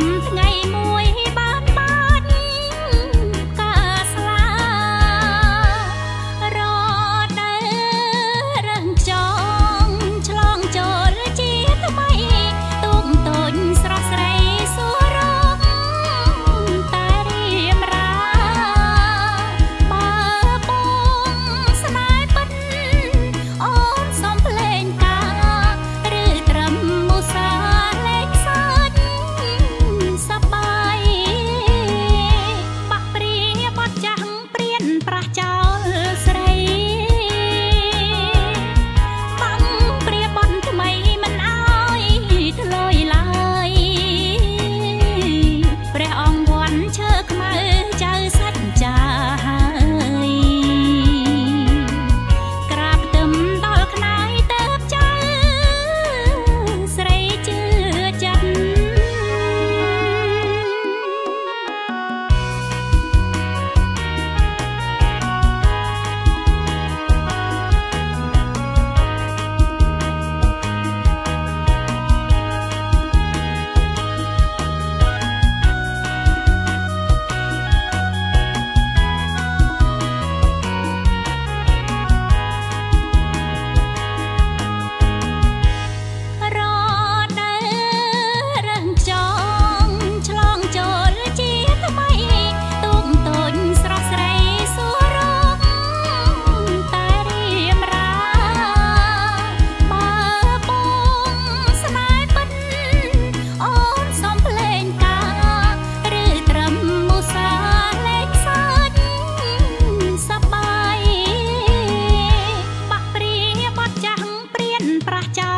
lùm ngày mưa ちゃん